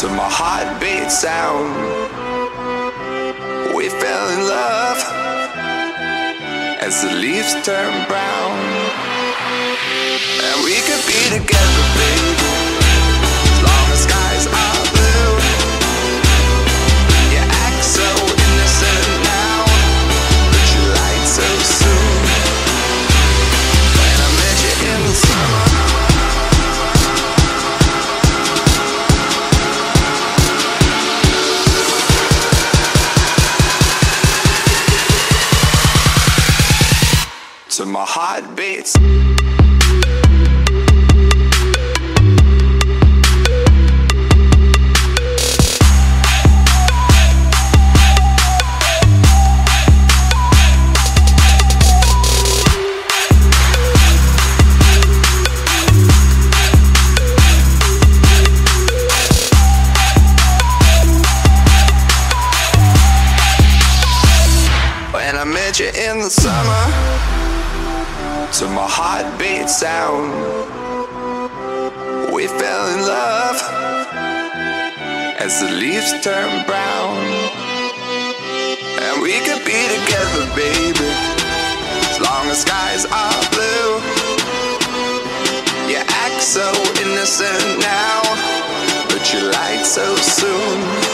to my heartbeat sound. We fell in love as the leaves turn brown. And we could be together, baby, to my heartbeats. When I met you in the summer to my heartbeat sound. We fell in love as the leaves turn brown. And we could be together, baby, as long as skies are blue. You act so innocent now, but you lied so soon.